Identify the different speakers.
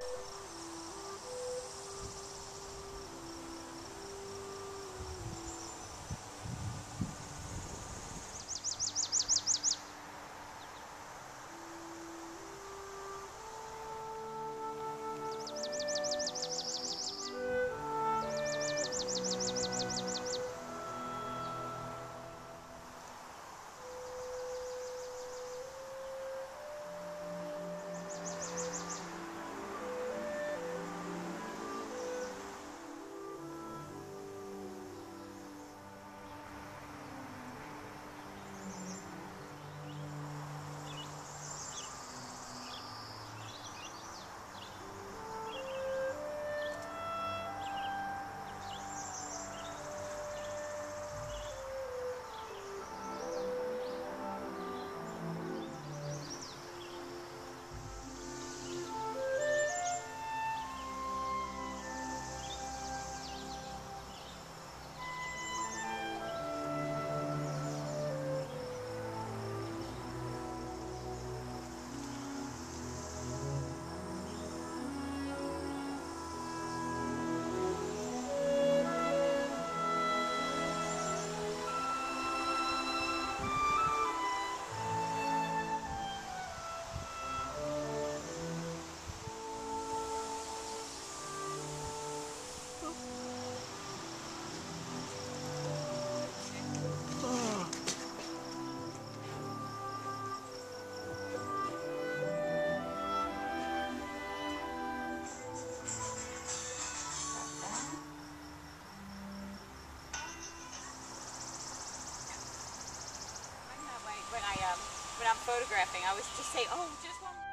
Speaker 1: when I um when I'm photographing, I was just say, "Oh, just one."